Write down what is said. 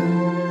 Música